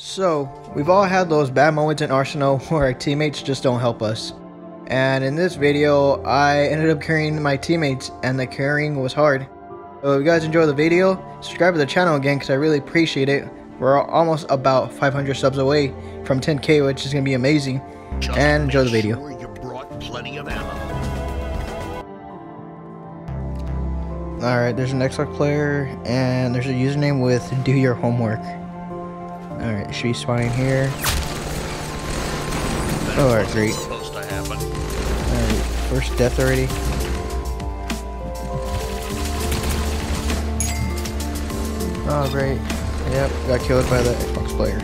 So, we've all had those bad moments in Arsenal where our teammates just don't help us. And in this video, I ended up carrying my teammates and the carrying was hard. So if you guys enjoy the video, subscribe to the channel again because I really appreciate it. We're almost about 500 subs away from 10k which is going to be amazing. Just And enjoy the video. Sure you brought plenty of ammo. Alright, there's an Xbox player and there's a username with do your homework. Alright, should be spawning here. That Alright, great. Supposed to happen. Alright, first death already. Oh, great. Yep, got killed by the Xbox player.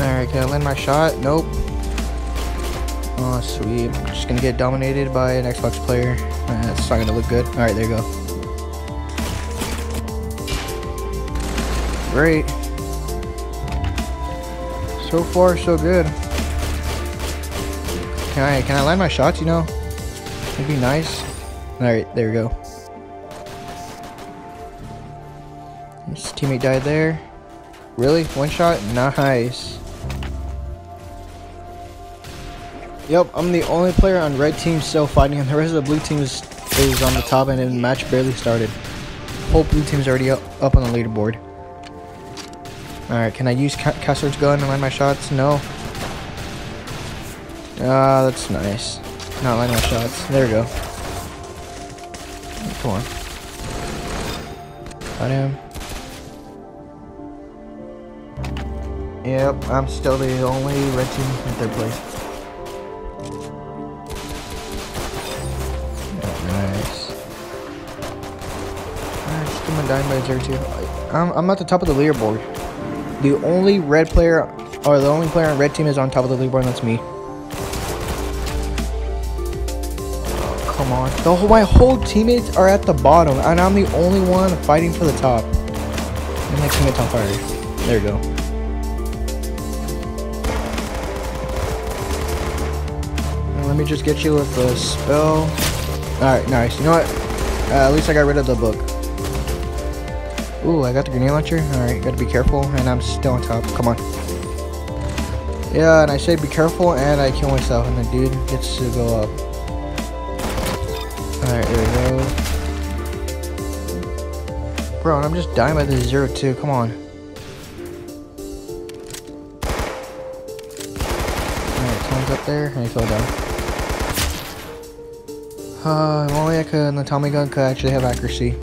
Alright, can I land my shot? Nope. Oh, sweet. Just gonna get dominated by an Xbox player. Uh, That's not gonna look good. Alright, there you go. Great. So far, so good. Can I can I land my shots? You know, it'd be nice. All right, there we go. His teammate died there. Really? One shot? Nice. Yep, I'm the only player on red team still fighting, and the rest of the blue team is, is on the top, and the match barely started. Whole blue team's already up, up on the leaderboard. Alright, can I use Castler's gun and land my shots? No. Ah, that's nice. Not landing my shots. There we go. Come on. Got him. Yep, I'm still the only red team in third place. Give my dynamite zero two. I'm, I'm at the top of the leaderboard. The only red player, or the only player on red team is on top of the leaderboard, and that's me. Come on. The whole, my whole teammates are at the bottom, and I'm the only one fighting for the top. And my teammate's on fire. There we go. Let me just get you with the spell. Alright, nice. You know what? Uh, at least I got rid of the book. Ooh, I got the grenade launcher. Alright, gotta be careful. And I'm still on top. Come on. Yeah, and I say be careful, and I kill myself, and the dude gets to go up. Alright, here we go. Bro, and I'm just dying by the zero two. Come on. Alright, Tom's up there, and he fell down. Uh, if only I could, and the Tommy gun could actually have accuracy.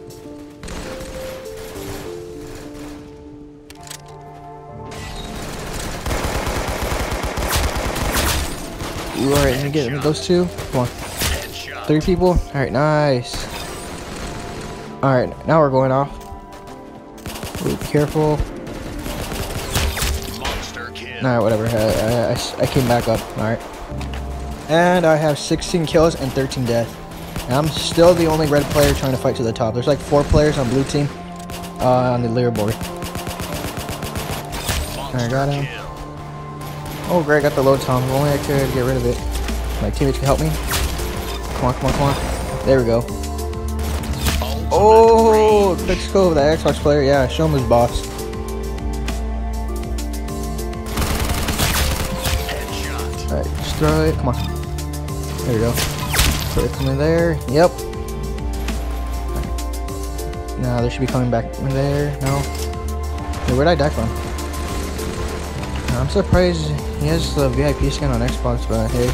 Ooh, alright, let me get those two. Come on. Three people? Alright, nice. Alright, now we're going off. Ooh, be careful. Monster kill. Alright, whatever. I came back up. Alright. And I have 16 kills and 13 death. And I'm still the only red player trying to fight to the top. There's like four players on blue team uh, on the leaderboard. I got him. Oh, great, got the low tom. If only I could get rid of it. My teammates can help me. Come on, come on, come on. There we go. Oh, quick scope, the Xbox player. Yeah, show him his boss. Alright, just throw it. Come on. There we go. Put it coming there. Yep. Now they should be coming back in there. No. Hey, where'd I die from? I'm surprised he has the VIP skin on Xbox, but hey.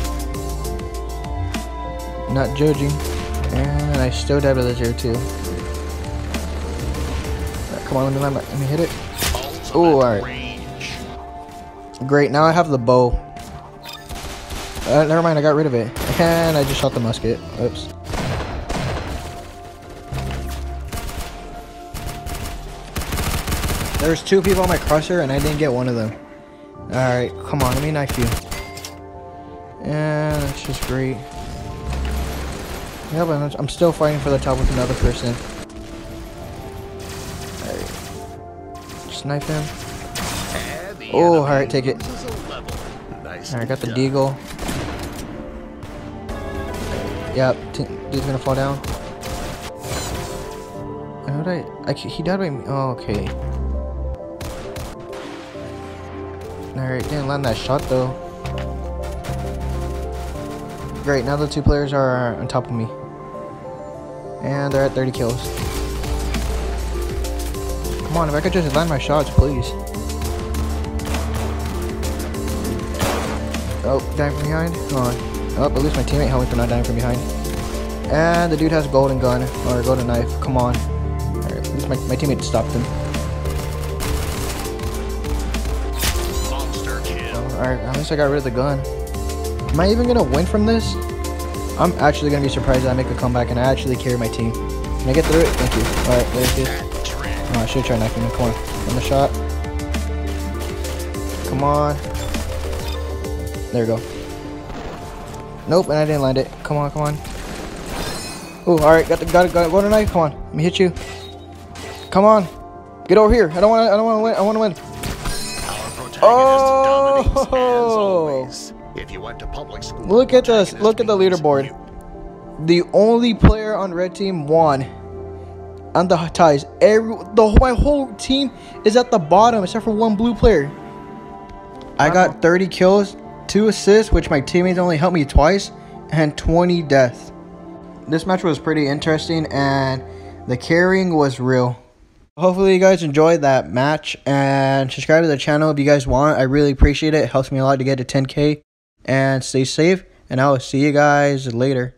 Not judging. And I still died by the zero two. Alright, come on, let me, let me hit it. Ooh, alright. Great, now I have the bow. Uh, never mind, I got rid of it. And I just shot the musket. Oops. There's two people on my crusher and I didn't get one of them. Alright, come on, let me knife you. And that's just great. Yeah, but I'm still fighting for the top with another person. Alright. Just knife him. Oh, alright, take it. Nice Alright, got the deagle. Yep, dude's gonna fall down. How did I, I? He died by me. Oh, okay. Alright, didn't land that shot though. Great, now the two players are on top of me. And they're at 30 kills. Come on, if I could just land my shots, please. Oh, dying from behind? Come on. Oh, at least my teammate helped me for not dying from behind. And the dude has a golden gun, or a golden knife. Come on. Alright, at least my, my teammate stopped him. Alright, at least I got rid of the gun. Am I even gonna win from this? I'm actually gonna be surprised that I make a comeback and I actually carry my team. Can I get through it? Thank you. Alright, there's this. Oh, I should try knifing him. Come on. One the shot. Come on. There we go. Nope, and I didn't land it. Come on, come on. Ooh, alright, got the got it, got it. Go to knife. Come on. Let me hit you. Come on. Get over here. I don't wanna I don't wanna win. I wanna win. Our protagonist oh! Oh! as always. If you went to public school, Look at this. Look at the leaderboard. The only player on red team won. On the ties, every the my whole team is at the bottom except for one blue player. I got 30 kills, two assists, which my teammates only helped me twice, and 20 deaths. This match was pretty interesting, and the carrying was real. Hopefully, you guys enjoyed that match, and subscribe to the channel if you guys want. I really appreciate it. It helps me a lot to get to 10k. And stay safe, and I will see you guys later.